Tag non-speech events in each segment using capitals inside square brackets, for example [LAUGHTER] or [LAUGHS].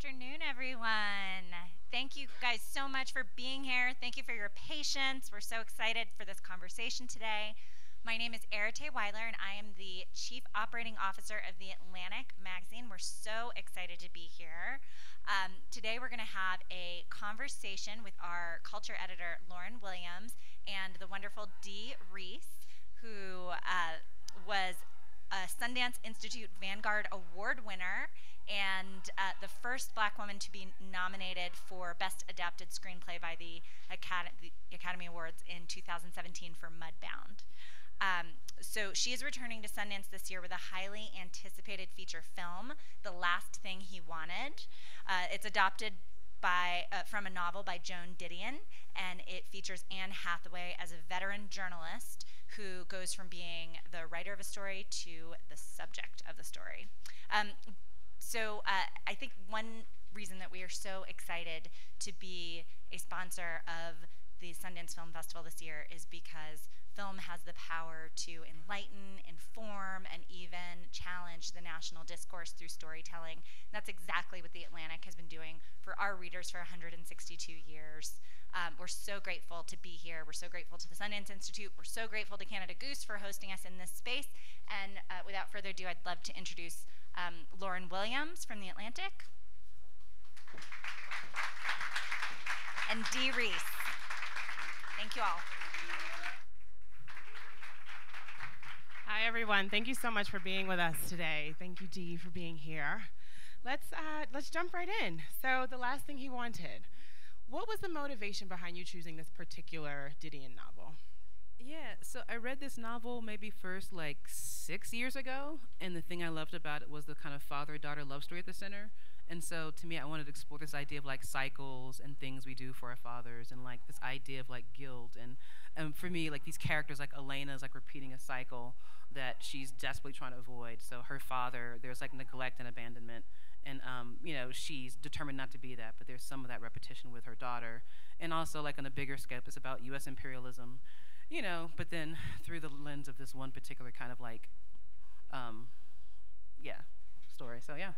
afternoon, everyone. Thank you guys so much for being here. Thank you for your patience. We're so excited for this conversation today. My name is Arete Weiler, and I am the Chief Operating Officer of the Atlantic magazine. We're so excited to be here. Um, today, we're going to have a conversation with our culture editor, Lauren Williams, and the wonderful Dee Rees, who uh, was a Sundance Institute Vanguard Award winner and uh, the first black woman to be nominated for Best Adapted Screenplay by the, Acad- the Academy Awards in 2017 for Mudbound. Um, so she is returning to Sundance this year with a highly anticipated feature film, The Last Thing He Wanted. Uh, it's adopted by, uh, from a novel by Joan Didion, and it features Anne Hathaway as a veteran journalist who goes from being the writer of a story to the subject of the story. Um, so uh, I think one reason that we are so excited to be a sponsor of the Sundance Film Festival this year is because film has the power to enlighten, inform, and even challenge the national discourse through storytelling. And that's exactly what The Atlantic has been doing for our readers for 162 years. Um, we're so grateful to be here. We're so grateful to the Sundance Institute. We're so grateful to Canada Goose for hosting us in this space. And uh, without further ado, I'd love to introduce um, Lauren Williams from The Atlantic, and Dee Rees. Thank you all. Hi, everyone. Thank you so much for being with us today. Thank you, Dee, for being here. Let's, uh, let's jump right in. So, the last thing he wanted. What was the motivation behind you choosing this particular Didion novel? So I read this novel maybe first like six years ago, and the thing I loved about it was the kind of father daughter love story at the center. And so to me, I wanted to explore this idea of like cycles and things we do for our fathers, and like this idea of like guilt. And, and for me, like these characters, like Elena is like repeating a cycle that she's desperately trying to avoid. So her father, there's like neglect and abandonment. And, um, you know, she's determined not to be that, but there's some of that repetition with her daughter. And also, like on a bigger scope it's about U.S. imperialism you know, but then through the lens of this one particular kind of like, um, yeah, story. So yeah.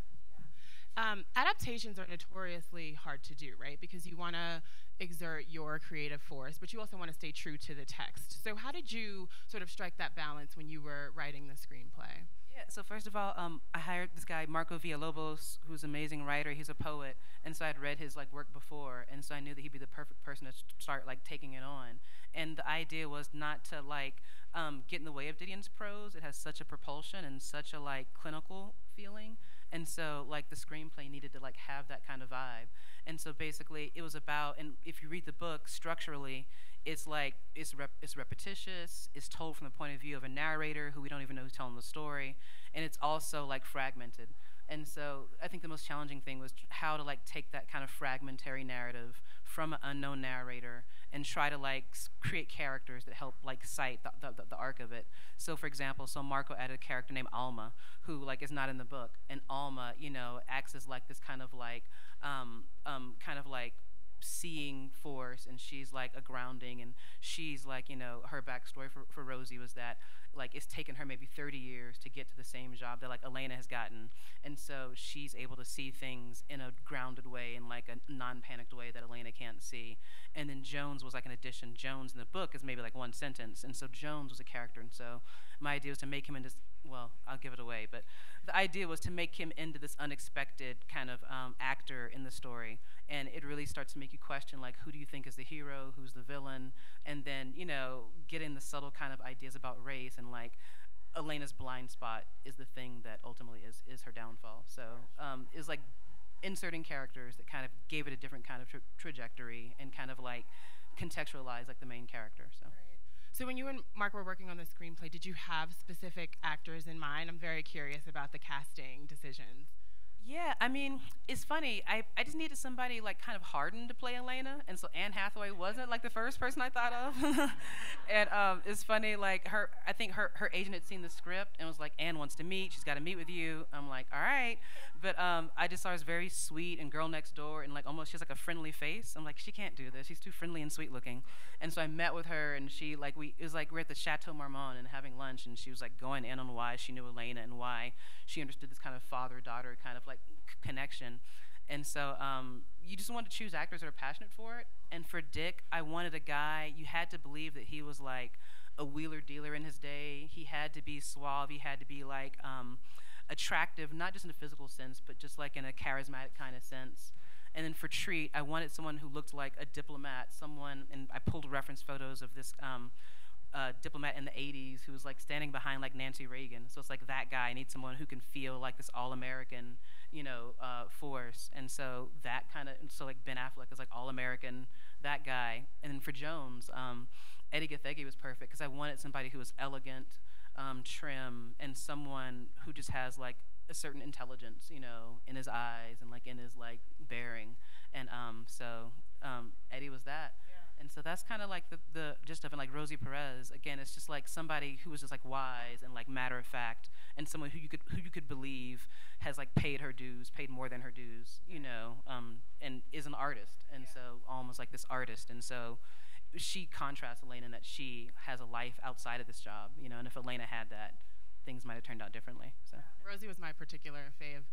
Um, adaptations are notoriously hard to do, right? Because you want to exert your creative force, but you also want to stay true to the text. So, how did you sort of strike that balance when you were writing the screenplay? Yeah, so first of all, um, I hired this guy, Marco Villalobos, who's an amazing writer. He's a poet, and so I'd read his like work before, and so I knew that he'd be the perfect person to start like taking it on and the idea was not to like um, get in the way of Didion's prose. It has such a propulsion and such a like clinical feeling, and so like the screenplay needed to like have that kind of vibe. And so basically, it was about. And if you read the book structurally, it's like it's rep- it's repetitious. It's told from the point of view of a narrator who we don't even know who's telling the story, and it's also like fragmented. And so I think the most challenging thing was how to like take that kind of fragmentary narrative from an unknown narrator and try to like create characters that help like cite the, the, the, arc of it. So for example, so Marco added a character named Alma who like is not in the book, and Alma, you know, acts as like this kind of like um, um, kind of like seeing force and she's like a grounding and she's like you know her backstory for, for rosie was that like it's taken her maybe 30 years to get to the same job that like elena has gotten and so she's able to see things in a grounded way in like a non-panicked way that elena can't see and then Jones was like an addition. Jones in the book is maybe like one sentence, and so Jones was a character. And so my idea was to make him into well, I'll give it away, but the idea was to make him into this unexpected kind of um, actor in the story, and it really starts to make you question like who do you think is the hero, who's the villain, and then you know getting the subtle kind of ideas about race and like Elena's blind spot is the thing that ultimately is is her downfall. So um, is like inserting characters that kind of gave it a different kind of tra- trajectory and kind of like contextualized like the main character. So. Right. So when you and Mark were working on the screenplay, did you have specific actors in mind? I'm very curious about the casting decisions. Yeah, I mean, it's funny. I, I just needed somebody like kind of hardened to play Elena, and so Anne Hathaway wasn't like the first person I thought of. [LAUGHS] and um, it's funny, like her, I think her her agent had seen the script and was like, Anne wants to meet. She's got to meet with you. I'm like, all right, but um, I just saw her as very sweet and girl next door, and like almost she has like a friendly face. I'm like, she can't do this. She's too friendly and sweet looking. And so I met with her, and she like we it was like we're at the Chateau Marmont and having lunch, and she was like going in on why she knew Elena and why she understood this kind of father daughter kind of like connection. And so um, you just want to choose actors that are passionate for it. And for Dick, I wanted a guy, you had to believe that he was like a wheeler dealer in his day. He had to be suave, he had to be like um, attractive, not just in a physical sense, but just like in a charismatic kind of sense. And then for Treat, I wanted someone who looked like a diplomat, someone, and I pulled reference photos of this um, uh, diplomat in the 80s who was like standing behind like Nancy Reagan. So it's like that guy. I need someone who can feel like this all-American, you know, uh, force. And so that kind of, so like Ben Affleck is like all-American, that guy. And then for Jones, um, Edi Gathegi was perfect because I wanted somebody who was elegant, um, trim, and someone who just has like a certain intelligence, you know, in his eyes and like in his like bearing. And um, so um, Eddie was that. And so that's kind of like the, the gist of it. Like Rosie Perez, again, it's just like somebody who was just like wise and like matter of fact, and someone who you could who you could believe has like paid her dues, paid more than her dues, you know, um, and is an artist, and so almost like this artist. And so she contrasts Elena in that she has a life outside of this job, you know. And if Elena had that, things might have turned out differently. So Rosie was my particular fave.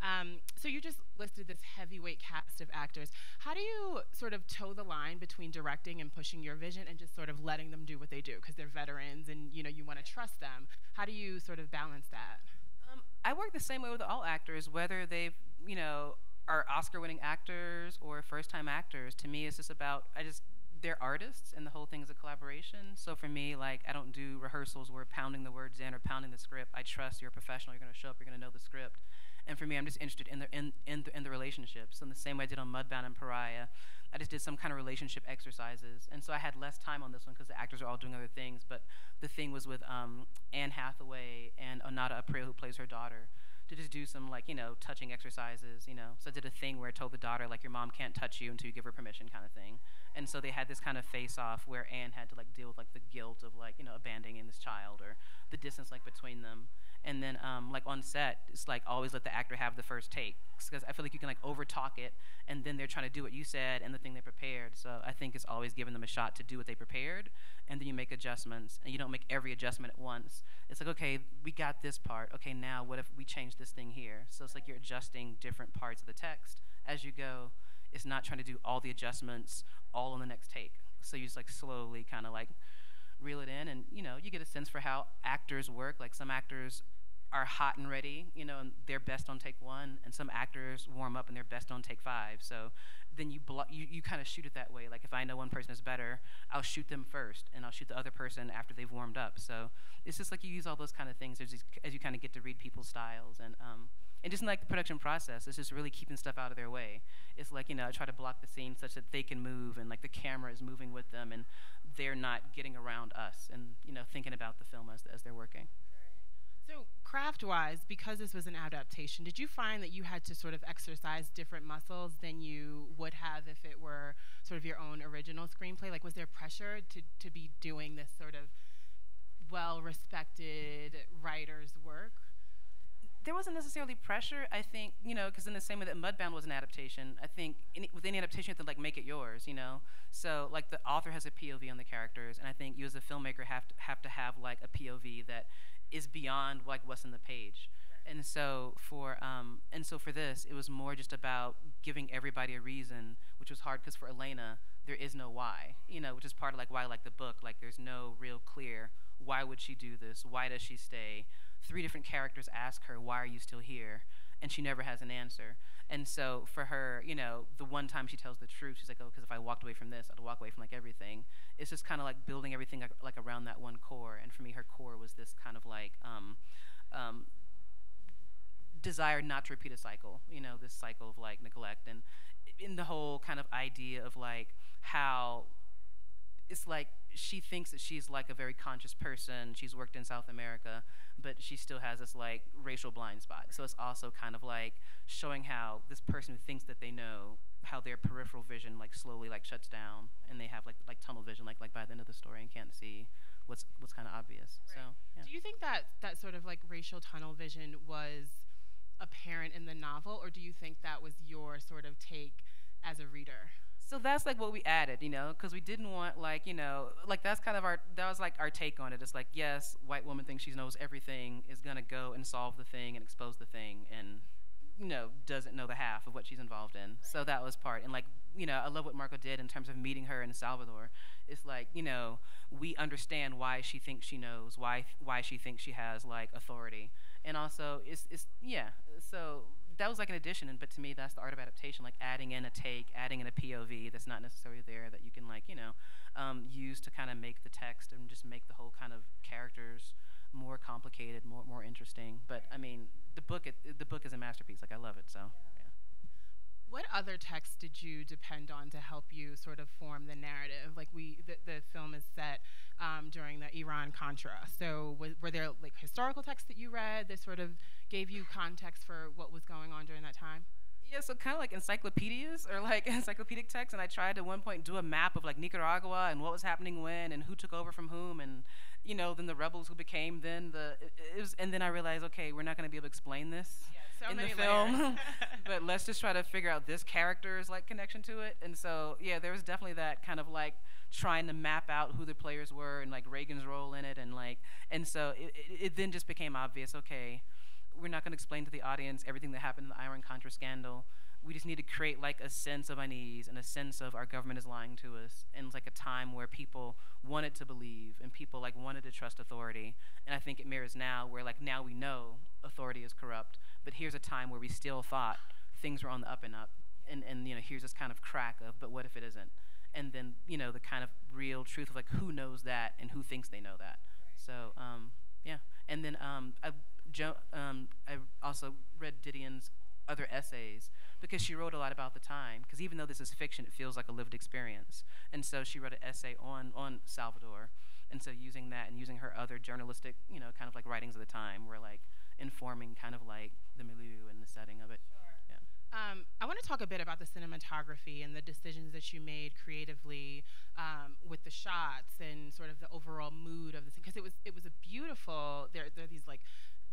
Um, so you just listed this heavyweight cast of actors. How do you sort of toe the line between directing and pushing your vision and just sort of letting them do what they do because they're veterans and you know you want to trust them? How do you sort of balance that? Um, I work the same way with all actors, whether they've you know are Oscar-winning actors or first-time actors. To me, it's just about I just they're artists and the whole thing is a collaboration. So for me, like I don't do rehearsals where pounding the words in or pounding the script. I trust you're a professional. You're going to show up. You're going to know the script. And for me, I'm just interested in the in in the, in the relationships. In the same way I did on Mudbound and Pariah, I just did some kind of relationship exercises. And so I had less time on this one because the actors are all doing other things. But the thing was with um, Anne Hathaway and Onata Aprile, who plays her daughter to just do some like you know touching exercises you know. So i did a thing where i told the daughter like your mom can't touch you until you give her permission kind of thing. And so they had this kind of face off where anne had to like deal with like the guilt of like you know abandoning this child or the distance like between them and then um, like on set it's like always let the actor have the first take because i feel like you can like over talk it and then they're trying to do what you said and the thing they prepared. So i think it's always giving them a shot to do what they prepared and then you make adjustments and you don't make every adjustment at once. It's like okay we got this part. Okay now what if we change this thing here? So it's like you're adjusting different parts of the text as you go. It's not trying to do all the adjustments all in the next take. So you just like slowly kind of like reel it in and you know you get a sense for how actors work. Like some actors are hot and ready you know and they're best on take one and some actors warm up and they're best on take five. So then you you, you kind of shoot it that way. Like if i know one person is better i'll shoot them first and i'll shoot the other person after they've warmed up. So it's just like you use all those kind of things as, as you kind of get to read people's styles and um, and just like the production process it's just really keeping stuff out of their way. It's like you know i try to block the scene such that they can move and like the camera is moving with them and they're not getting around us and you know thinking about the film as, as they're working. So craft wise because this was an adaptation did you find that you had to sort of exercise different muscles than you would have if it were sort of your own original screenplay? Like was there pressure to, to be doing this sort of well respected writer's work there wasn't necessarily pressure. I think you know, because in the same way that Mudbound was an adaptation, I think any, with any adaptation you have to like make it yours. You know, so like the author has a POV on the characters, and I think you as a filmmaker have to have to have like a POV that is beyond like what's in the page. Right. And so for um, and so for this, it was more just about giving everybody a reason, which was hard because for Elena, there is no why. You know, which is part of like why I like the book. Like there's no real clear why would she do this? Why does she stay? Three different characters ask her, Why are you still here? And she never has an answer. And so for her, you know, the one time she tells the truth, she's like, Oh, because if I walked away from this, I'd walk away from like everything. It's just kind of like building everything like, like, around that one core. And for me, her core was this kind of like, um, um, desire not to repeat a cycle, you know, this cycle of like neglect and in the whole kind of idea of like how it's like she thinks that she's like a very conscious person. She's worked in South America, but she still has this like racial blind spot. So it's also kind of like showing how this person who thinks that they know how their peripheral vision like slowly like shuts down and they have like like tunnel vision like like by the end of the story and can't see what's what's kind of obvious. Right. So yeah. do you think that that sort of like racial tunnel vision was apparent in the novel, or do you think that was your sort of take as a reader? So that's like what we added, you know, because we didn't want like you know like that's kind of our that was like our take on it. It's like yes, white woman thinks she knows everything is gonna go and solve the thing and expose the thing, and you know, doesn't know the half of what she's involved in. So that was part. And like, you know, I love what Marco did in terms of meeting her in Salvador. It's like, you know, we understand why she thinks she knows, why why she thinks she has like authority. And also it's it's yeah. So that was like an addition, but to me that's the art of adaptation, like adding in a take, adding in a POV that's not necessarily there that you can like, you know, um, use to kind of make the text and just make the whole kind of characters more complicated, more more interesting. But I mean, the book it, the book is a masterpiece. Like I love it. So. Yeah. What other texts did you depend on to help you sort of form the narrative? Like we, the, the film is set um, during the Iran Contra. So was, were there like historical texts that you read that sort of gave you context for what was going on during that time? Yeah, so kind of like encyclopedias or like [LAUGHS] encyclopedic texts, and I tried to one point do a map of like Nicaragua and what was happening when and who took over from whom, and you know, then the rebels who became then the it, was, and then I realized, okay, we're not going to be able to explain this yeah, so in the film, [LAUGHS] [LAUGHS] but let's just try to figure out this character's like connection to it, and so yeah, there was definitely that kind of like trying to map out who the players were and like Reagan's role in it, and like, and so it, it, it then just became obvious, okay we're not going to explain to the audience everything that happened in the Iran Contra scandal. We just need to create like a sense of unease and a sense of our government is lying to us, and it's like a time where people wanted to believe and people like wanted to trust authority. And I think it mirrors now, where like now we know authority is corrupt, but here's a time where we still thought things were on the up and up, and and you know here's this kind of crack of, but what if it isn't? And then you know the kind of real truth of like who knows that and who thinks they know that. So um, yeah, and then um, I, jo- um, I also read Didion's other essays because she wrote a lot about the time. Because even though this is fiction, it feels like a lived experience. And so she wrote an essay on on Salvador. And so using that and using her other journalistic, you know, kind of like writings of the time were like informing kind of like the milieu and the setting of it. Yeah. Um, I want to talk a bit about the cinematography and the decisions that you made creatively um, with the shots and sort of the overall mood of the scene because it was it was a beautiful. There there are these like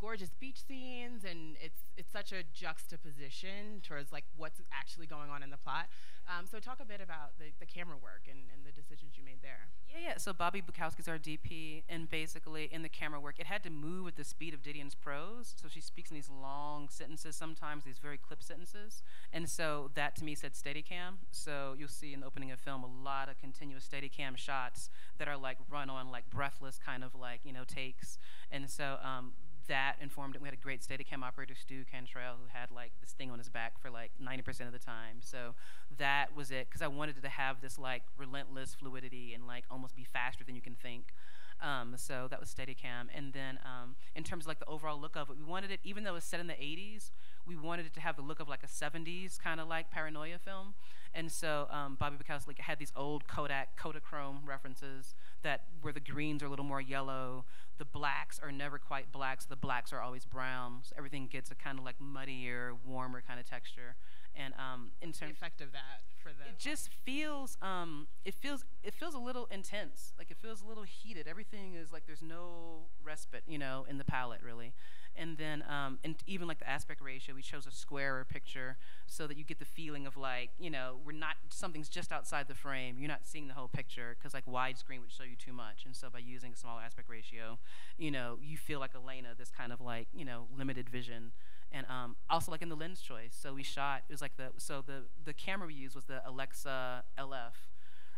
gorgeous beach scenes and it's it's such a juxtaposition towards like what's actually going on in the plot. Um, so talk a bit about the, the camera work and, and the decisions you made there. Yeah, yeah. So Bobby Bukowski's our DP, and basically in the camera work, it had to move at the speed of Didion's prose. So she speaks in these long sentences, sometimes these very clip sentences, and so that to me said Steadicam. So you'll see in the opening of film a lot of continuous Steadicam shots that are like run on, like breathless kind of like you know takes, and so um, that informed it. We had a great Steadicam operator, Stu Cantrell, who had like this thing on his back for like 90% of the time. So that was it, because I wanted to have this like relentless fluidity and like almost be faster than you can think. Um, so that was Steadicam. And then um, in terms of like the overall look of it, we wanted it, even though it's set in the 80s, we wanted it to have the look of like a 70s kind of like paranoia film. And so um, Bobby Bukowski had these old Kodak Kodachrome references that where the greens are a little more yellow, the blacks are never quite blacks. The blacks are always browns. So everything gets a kind of like muddier, warmer kind of texture. And um, in terms the effect of that for the it just feels um, it feels it feels a little intense. Like it feels a little heated. Everything is like there's no respite, you know, in the palette really and then um, and even like the aspect ratio, we chose a squarer picture so that you get the feeling of like you know we're not something's just outside the frame. You're not seeing the whole picture because like widescreen would show you too much, and so by using a small aspect ratio, you know you feel like Elena, this kind of like you know limited vision. And um, also like in the lens choice, so we shot it was like the so the the camera we used was the Alexa LF,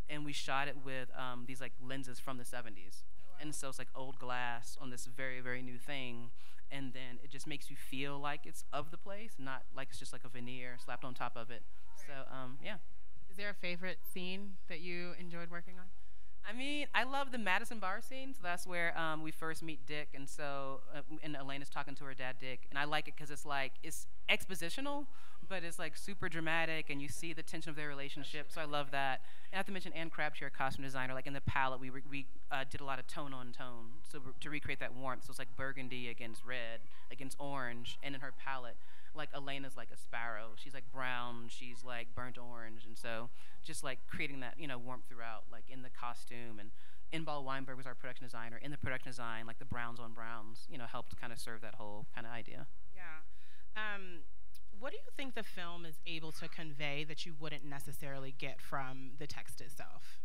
and we shot it with um, these like lenses from the 70s. Oh, wow. And so it's like old glass on this very, very new thing and then it just makes you feel like it's of the place, not like it's just like a veneer slapped on top of it. Right. So um, yeah. Is there a favorite scene that you enjoyed working on? I mean, I love the Madison Bar scene. So that's where um, we first meet Dick, and so uh, and Elena's talking to her dad, Dick, and I like it because it's like it's expositional, but it's like super dramatic, and you see the tension of their relationship. So I love that. I have to mention Ane Crabtree, our costume designer. Like in the palette, we we uh, did a lot of tone on tone, so to recreate that warmth. So it's like burgundy against red, against orange, and in her palette, like Elena's like a sparrow. She's like brown. She's like burnt orange, and so just like creating that you know warmth throughout, like in the costume and. Inbal Weinberg was our production designer. In the production design, like the browns on browns, you know, helped kind of serve that whole kind of idea. Yeah. Um, what do you think the film is able to convey that you wouldn't necessarily get from the text itself?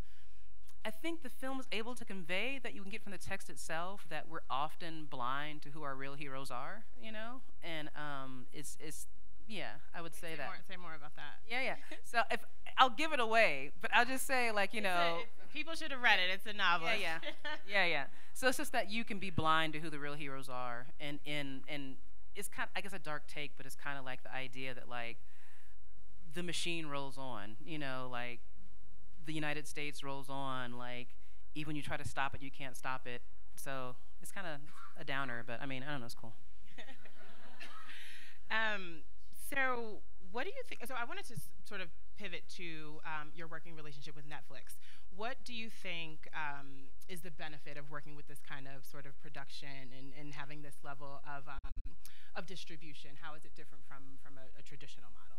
I think the film is able to convey that you can get from the text itself that we're often blind to who our real heroes are, you know, and um, it's it's Yeah, I would say, say that. More, say more about that. Yeah, yeah. So if I'll give it away, but I'll just say like you It's know. people should have read it. It's a novel. Yeah, yeah, [LAUGHS] yeah, yeah. So it's just that you can be blind to who the real heroes are, and and and it's kind, of, I guess, a dark take, but it's kind of like the idea that like the machine rolls on. You know, like the United States rolls on. Like even when you try to stop it, you can't stop it. So it's kind of a downer, but I mean, I don't know, it's cool. [LAUGHS] Um, so, what do you think? So, I wanted to sort of pivot to um, your working relationship with Netflix. What do you think um, is the benefit of working with this kind of sort of production and, and having this level of um, of distribution? How is it different from from a, a traditional model?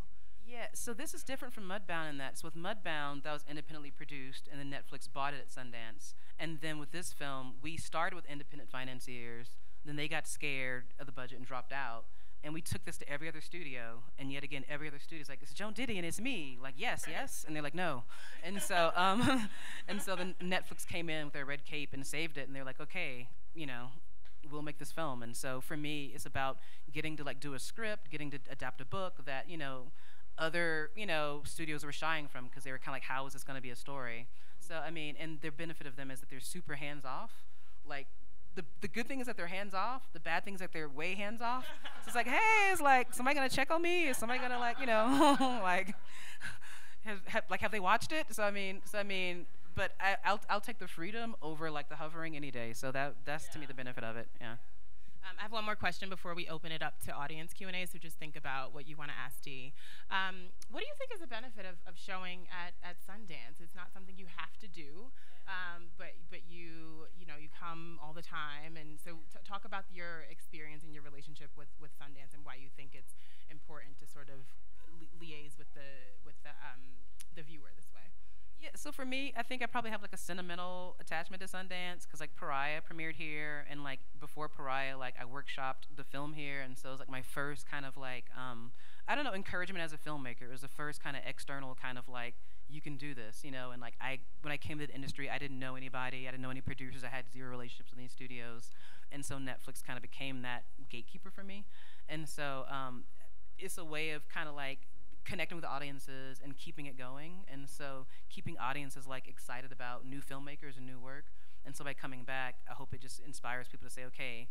Yeah, so this is different from Mudbound in that. So with Mudbound, that was independently produced, and then Netflix bought it at Sundance. And then with this film, we started with independent financiers. Then they got scared of the budget and dropped out. And we took this to every other studio, and yet again, every other studio is like, "It's Joan Didion and it's me." Like, yes, yes, and they're like, "No," and so, um, [LAUGHS] and so then Netflix came in with their red cape and saved it, and they're like, "Okay, you know, we'll make this film." And so for me, it's about getting to like do a script, getting to adapt a book that you know other you know studios were shying from because they were kind of like, how is this going to be a story? So I mean, and the benefit of them is that they're super hands off. Like the the good thing is that they're hands off. The bad thing is that they're way hands off. so it's like, hey, it's like somebody gonna check on me? Is somebody gonna like you know [LAUGHS] like have, have like have they watched it? So I mean, so I mean. But I, I'll I'll take the freedom over like the hovering any day. So that that's to me the benefit of it. Yeah. Um, I have one more question before we open it up to audience Q and A. So just think about what you want to ask Dee. Um, what do you think is the benefit of, of showing at, at Sundance? It's not something you have to do, um, but but you you know you come all the time, and so talk about your experience and your relationship with, with Sundance and why you think it's important to sort of li- liaise with the with the um, the viewer this way. Yeah, so for me, I think I probably have like a sentimental attachment to Sundance because like Pariah premiered here, and like before Pariah, like I workshopped the film here, and so it was like my first kind of like um, I don't know encouragement as a filmmaker. It was the first kind of external kind of like you can do this, you know. And like I when I came to the industry, I didn't know anybody, I didn't know any producers, I had zero relationships with any studios, and so Netflix kind of became that gatekeeper for me, and so um, it's a way of kind of like connecting with audiences and keeping it going. And so keeping audiences like excited about new filmmakers and new work. And so by coming back i hope it just inspires people to say okay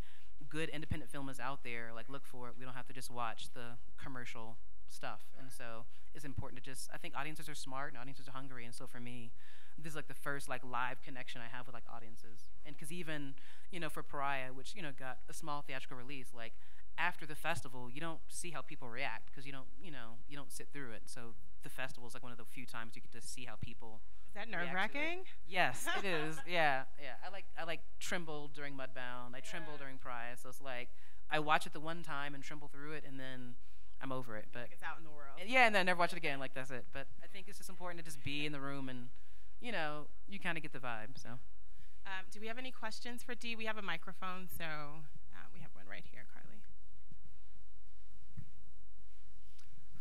good independent film is out there. Like look for it. We don't have to just watch the commercial stuff. And so it's important to just i think audiences are smart and audiences are hungry. And so for me this is like the first like live connection i have with like audiences. And because even you know for pariah which you know got a small theatrical release like after the festival, you don't see how people react because you don't, you know, you don't sit through it. So the festival is like one of the few times you get to see how people. Is that nerve wracking? Yes, it is. [LAUGHS] Yeah, yeah. I like, I like trembled during Mudbound. I trembled during Pariah. So it's like I watch it the one time and tremble through it, and then I'm over it. But It's out in the world. yeah, and then I never watch it again. Like that's it. But I think it's just important to just be in the room and, you know, you kind of get the vibe. So. Um, do we have any questions for Dee? We have a microphone, so uh, we have one right here, Carly.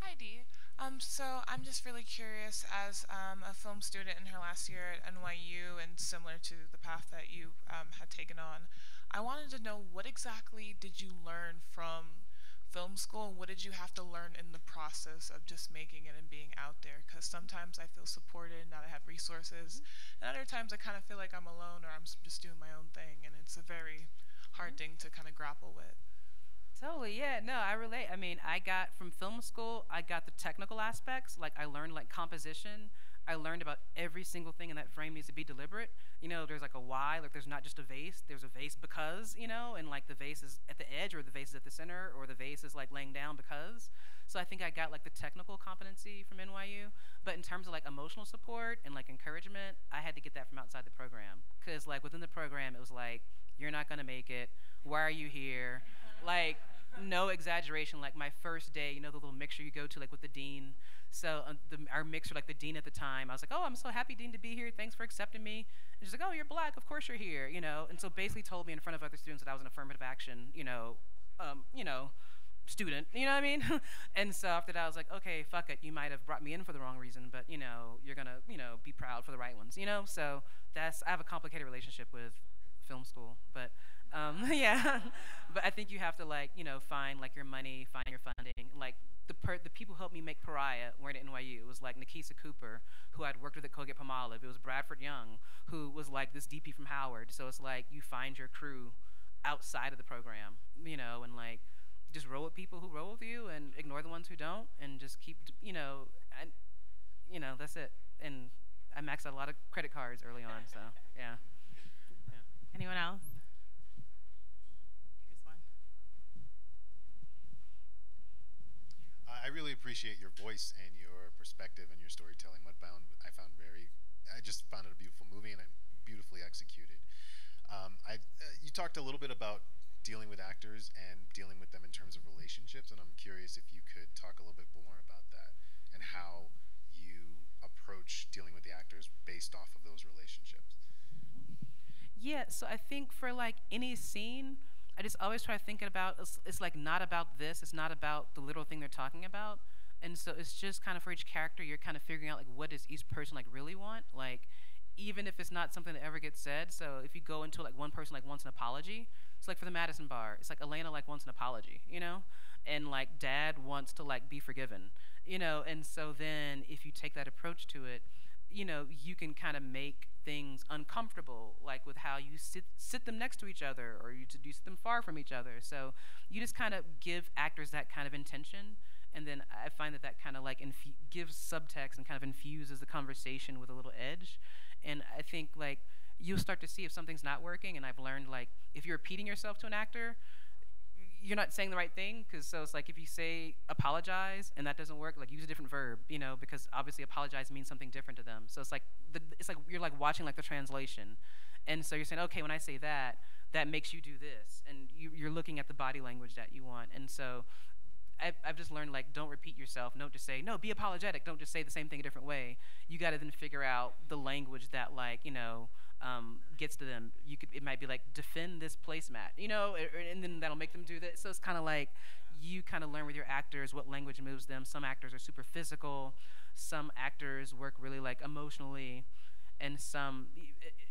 Hi, Dee. Um, so I'm just really curious, as um, a film student in her last year at NYU, and similar to the path that you um, had taken on, I wanted to know what exactly did you learn from film school, and what did you have to learn in the process of just making it and being out there? Because sometimes I feel supported and that I have resources, and other times I kind of feel like I'm alone or I'm just doing my own thing, and it's a very hard thing to kind of grapple with. Totally, yeah. No, I relate. I mean, I got from film school, I got the technical aspects. Like, I learned like composition. I learned about every single thing in that frame needs to be deliberate. You know, there's like a why. Like, there's not just a vase. There's a vase because, you know, and like the vase is at the edge, or the vase is at the center, or the vase is like laying down because. So I think I got like the technical competency from NYU. But in terms of like emotional support and like encouragement, I had to get that from outside the program. Because like within the program, it was like, you're not gonna make it. Why are you here? Like, no exaggeration. Like my first day, you know, the little mixer you go to, like with the dean. So uh, the, our mixer, like the dean at the time, I was like, "Oh, I'm so happy, dean, to be here. Thanks for accepting me." And she's like, "Oh, you're black. Of course you're here." You know, and so basically told me in front of other students that I was an affirmative action, you know, um, you know, student. You know what I mean? [LAUGHS] and so after that, I was like, "Okay, fuck it. You might have brought me in for the wrong reason, but you know, you're gonna, you know, be proud for the right ones." You know, so that's I have a complicated relationship with film school, but um, [LAUGHS] yeah. but I think you have to like you know find like your money, find your funding. Like the the people who helped me make Pariah weren't at NYU. It was like Nekisa Cooper, who I'd worked with at Colgate Palmolive. It was Bradford Young, who was like this DP from Howard. So it's like you find your crew outside of the program, you know, and like just roll with people who roll with you and ignore the ones who don't, and just keep, you know, and you know that's it. And I maxed out a lot of credit cards early on, so yeah. yeah. Anyone else? I really appreciate your voice and your perspective and your storytelling. Mudbound, I found very, I just found it a beautiful movie and beautifully executed. Um, I, uh, you talked a little bit about dealing with actors and dealing with them in terms of relationships, and I'm curious if you could talk a little bit more about that and how you approach dealing with the actors based off of those relationships. Yeah, so I think for like any scene, I just always try thinking about it's, it's like not about this. It's not about the little thing they're talking about. And so it's just kind of for each character, you're kind of figuring out like what does each person like really want. Like even if it's not something that ever gets said. So if you go into like one person like wants an apology, it's like for the Madison Bar, it's like Elena like wants an apology, you know, and like Dad wants to like be forgiven, you know. And so then if you take that approach to it, you know, you can kind of make things uncomfortable, like with how you sit sit them next to each other or you, you sit them far from each other. So you just kind of give actors that kind of intention, and then I find that that kind of like gives subtext and kind of infuses the conversation with a little edge. And I think like you'll start to see if something's not working. And I've learned like if you're repeating yourself to an actor, you're not saying the right thing because so it's like if you say apologize and that doesn't work like use a different verb you know because obviously apologize means something different to them. So it's like the, it's like you're like watching like the translation. And so you're saying okay when i say that that makes you do this and you, you're looking at the body language that you want. And so I've, I've just learned like don't repeat yourself. Don't just say no be apologetic. Don't just say the same thing a different way. You got to then figure out the language that like you know um, gets to them. You could it might be like defend this placemat, you know, and then that'll make them do that. So it's kind of like you kind of learn with your actors what language moves them. Some actors are super physical, some actors work really like emotionally, and some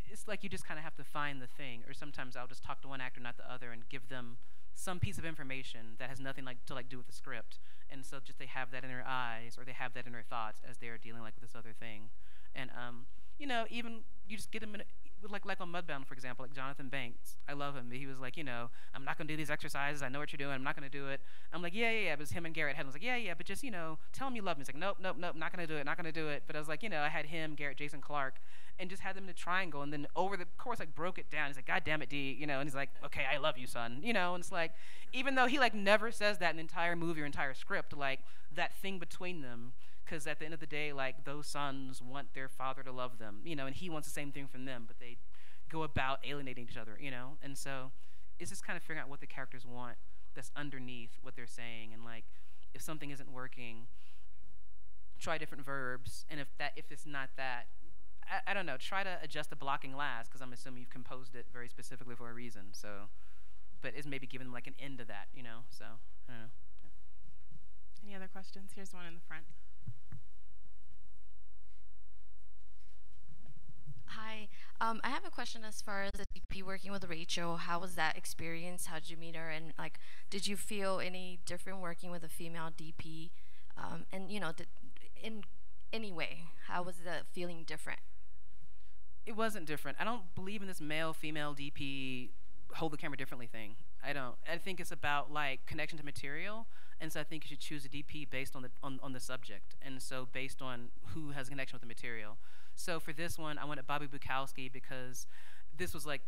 it's like you just kind of have to find the thing. Or sometimes I'll just talk to one actor, not the other, and give them some piece of information that has nothing like to like do with the script. And so just they have that in their eyes or they have that in their thoughts as they are dealing like with this other thing. And um, you know, even you just get them in, like like on Mudbound, for example, like Jonathan Banks. I love him. He was like, you know, I'm not gonna do these exercises. I know what you're doing. I'm not gonna do it. I'm like, yeah, yeah, yeah. But it was him and Garrett Hedlund. Like, yeah, yeah. But just you know, tell him you love me. He's like, nope, nope, nope. Not gonna do it. Not gonna do it. But I was like, you know, I had him, Garrett, Jason Clarke, and just had them in a triangle. And then over the course, like broke it down. He's like, God damn it, Dee. You know, and he's like, okay, I love you, son. You know, and it's like, even though he like never says that in the entire movie or entire script, like that thing between them because at the end of the day, like those sons want their father to love them, you know, and he wants the same thing from them, but they go about alienating each other, you know, and so it's just kind of figuring out what the characters want that's underneath what they're saying, and like if something isn't working, try different verbs, and if that if it's not that, I, I don't know, try to adjust the blocking last because I'm assuming you've composed it very specifically for a reason, so, but it's maybe giving them like an end to that, you know, so I don't know. Any other questions? Here's one in the front. Hi. Um, I have a question as far as the DP working with Rachel. How was that experience? How did you meet her? And like, did you feel any different working with a female DP? Um, and you know, in any way, how was the feeling different? It wasn't different. I don't believe in this male female DP hold the camera differently thing. I don't. I think it's about like connection to material, and so I think you should choose a DP based on the on, on the subject, and so based on who has a connection with the material. So for this one, I wanted Bobby Bukowski because this was like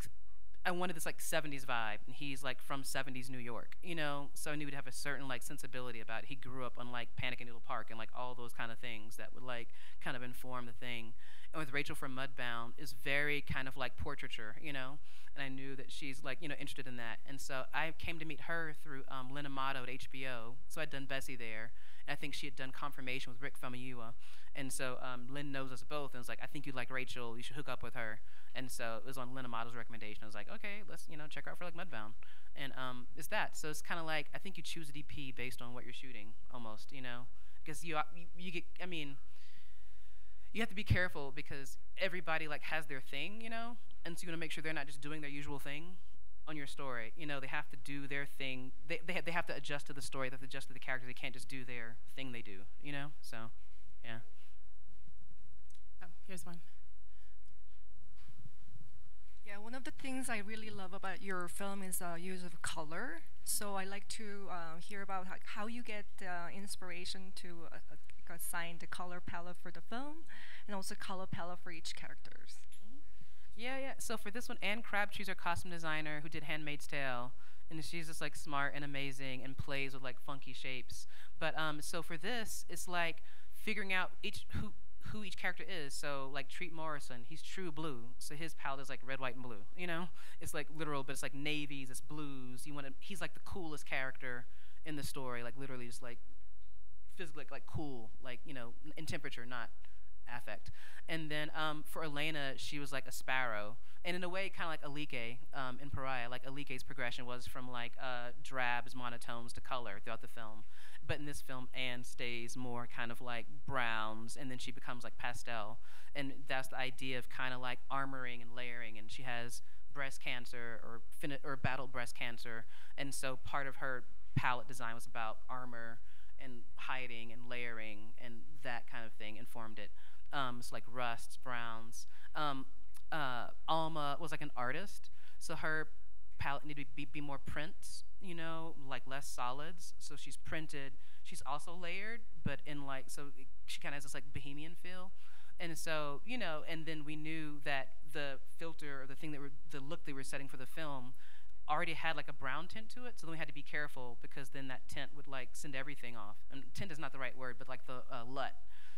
I wanted this like 70s vibe, and he's like from 70s New York, you know. So I knew he'd have a certain like sensibility about it. He grew up on like Panic in Needle Park and like all those kind of things that would like kind of inform the thing. And with Rachel from Mudbound is very kind of like portraiture, you know. And I knew that she's like you know interested in that, and so I came to meet her through um, Len Amato at HBO. So I'd done Bessie there, and I think she had done Confirmation with Rick Famuyiwa. And so um, Len knows us both and was like, I think you'd like Rachel. You should hook up with her. And so it was on Len Amato's recommendation. I was like, okay, let's you know check her out for like Mudbound. And um, it's that. So it's kind of like I think you choose a DP based on what you're shooting, almost. You know, because you, you you get. I mean, you have to be careful because everybody like has their thing. You know, and so you want to make sure they're not just doing their usual thing. On your story. You know, they have to do their thing. They they, they have to adjust to the story. They have to adjust to the characters. They can't just do their thing they do. You know, so yeah. Oh, here's one. Yeah, one of the things I really love about your film is uh, use of color. So I like to uh, hear about how, how you get uh, inspiration to uh, uh, assign the color palette for the film, and also color palette for each characters. Yeah, yeah. So for this one, Ane Crabtree's our costume designer who did *Handmaid's Tale*, and she's just like smart and amazing and plays with like funky shapes. But um, so for this, it's like figuring out each who who each character is. So like Treat Morrison, he's true blue. So his palette is like red, white, and blue. You know, it's like literal, but it's like navies, it's blues. You want to? He's like the coolest character in the story. Like literally, just like physically, like, like cool, like you know, in temperature, not affect. And then um, for Elena, she was like a sparrow. And in a way, kind of like Alike um, in Pariah. Like Alike's progression was from like uh, drabs, monotones to color throughout the film. But in this film, Anne stays more kind of like browns, and then she becomes like pastel. And that's the idea of kind of like armoring and layering. And she has breast cancer or or battled breast cancer, and so part of her palette design was about armor and hiding and layering, and that kind of thing informed it. Um, it's like rusts, browns. Um, uh, Alma was like an artist, so her palette needed to be, be more prints, you know, like less solids. So she's printed. She's also layered, but in like so it, she kind of has this like bohemian feel. And so you know, and then we knew that the filter or the thing that were the look they were setting for the film already had like a brown tint to it. So then we had to be careful because then that tint would like send everything off. And tint is not the right word, but like the uh, LUT.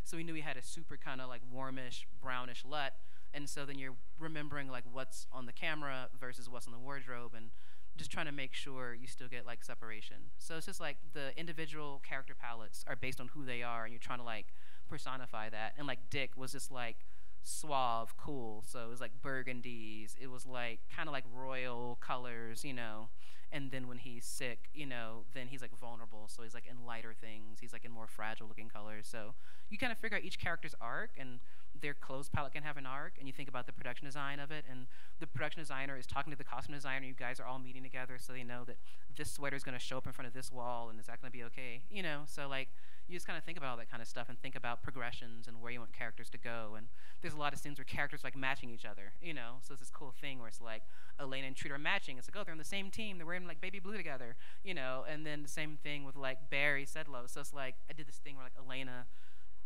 So we knew we had a super kind of like warmish, brownish LUT. And so then you're remembering like what's on the camera versus what's on the wardrobe and just trying to make sure you still get like separation. So it's just like the individual character palettes are based on who they are and you're trying to like personify that. And like Dick was just like suave, cool. So it was like burgundies. It was like kind of like royal colors, you know. And then when he's sick, you know, then he's like vulnerable. So he's like in lighter things. He's like in more fragile looking colors. So you kind of figure out each character's arc and their clothes palette can have an arc. And you think about the production design of it. And the production designer is talking to the costume designer. You guys are all meeting together so they know that this sweater is going to show up in front of this wall and is that going to be okay? You know, so like you just kind of think about all that kind of stuff and think about progressions and where you want characters to go. And there's a lot of scenes where characters like matching each other, you know. So it's this cool thing where it's like Elena and Treat are matching. It's like, oh, they're on the same team. They're wearing like baby blue together, you know. And then the same thing with like Barry Sedlow. So it's like I did this thing where like Elena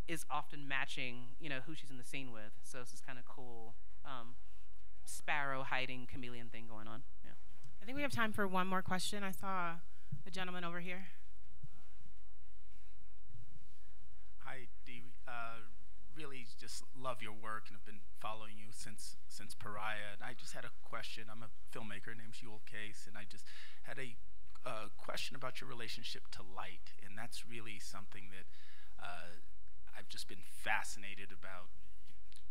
is often matching, you know, who she's in the scene with. So it's this kind of cool um, sparrow hiding chameleon thing going on. Yeah. I think we have time for one more question. I saw a gentleman over here. Hi, Dee. Uh, really just love your work and have been following you since since Pariah. And I just had a question. I'm a filmmaker named Yul Case, and I just had a uh, question about your relationship to light, and that's really something that uh, I've just been fascinated about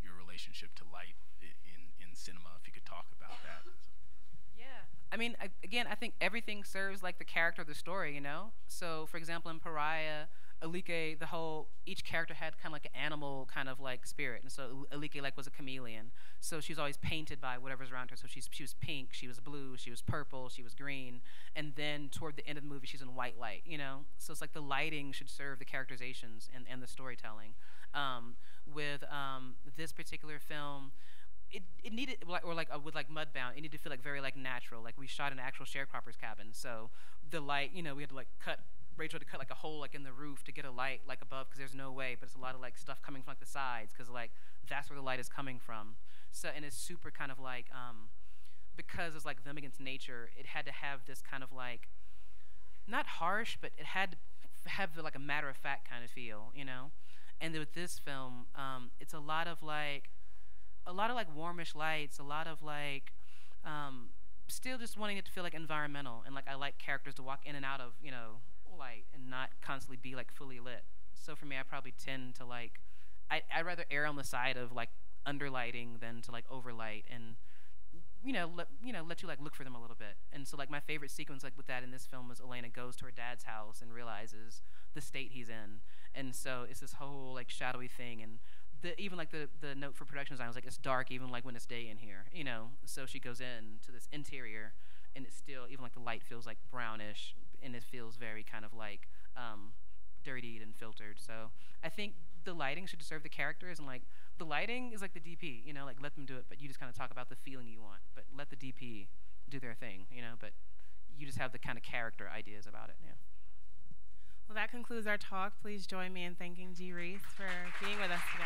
your relationship to light in in cinema. If you could talk about that. Yeah. I mean, I, again, I think everything serves like the character of the story, you know? So, for example, in Pariah, Alike, the whole, each character had kind of like an animal kind of like spirit. And so Alike like was a chameleon. So she was always painted by whatever's around her. So she's, she was pink, she was blue, she was purple, she was green. And then toward the end of the movie, she's in white light, you know? So it's like the lighting should serve the characterizations and, and the storytelling. Um, with um, this particular film, it, it needed or like uh, with like Mudbound, it needed to feel like very like natural. Like we shot an actual sharecropper's cabin, so the light, you know, we had to like cut Rachel had to cut like a hole like in the roof to get a light like above because there's no way, but it's a lot of like stuff coming from like the sides because like that's where the light is coming from. So and it's super kind of like um, because it's like them against nature. It had to have this kind of like not harsh, but it had to have like a matter of fact kind of feel, you know. And with this film, um, it's a lot of like a lot of like warmish lights, a lot of like um, still just wanting it to feel like environmental and like I like characters to walk in and out of, you know, light and not constantly be like fully lit. So for me, I probably tend to like, I, I'd rather err on the side of like underlighting than to like overlight and you know, let you know, let you like look for them a little bit. And so like my favorite sequence like with that in this film was Elena goes to her dad's house and realizes the state he's in. And so it's this whole like shadowy thing and the even like the the note for production design was like it's dark even like when it's day in here, you know. So she goes in to this interior and it's still even like the light feels like brownish, and it feels very kind of like um, dirtied and filtered. So I think the lighting should serve the characters, and like the lighting is like the DP, you know, like let them do it, but you just kind of talk about the feeling you want, but let the DP do their thing, you know, but you just have the kind of character ideas about it, yeah. Well, that concludes our talk. Please join me in thanking Dee Rees for being with us today.